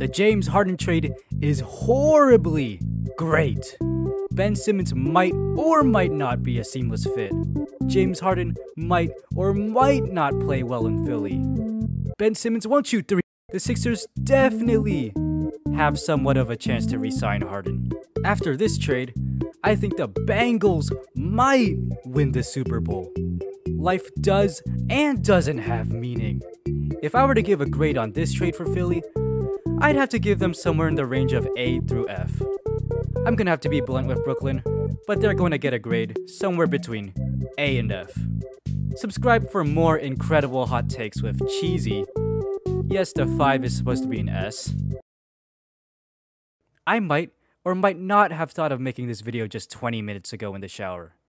The James Harden trade is horribly great. Ben Simmons might or might not be a seamless fit. James Harden might or might not play well in Philly. Ben Simmons won't shoot three. The Sixers definitely have somewhat of a chance to re sign Harden. After this trade, I think the Bengals might win the Super Bowl. Life does and doesn't have meaning. If I were to give a grade on this trade for Philly, I'd have to give them somewhere in the range of A through F. I'm gonna have to be blunt with Brooklyn, but they're going to get a grade somewhere between A and F. Subscribe for more incredible hot takes with Cheesy. Yes, the 5 is supposed to be an S. I might or might not have thought of making this video just 20 minutes ago in the shower.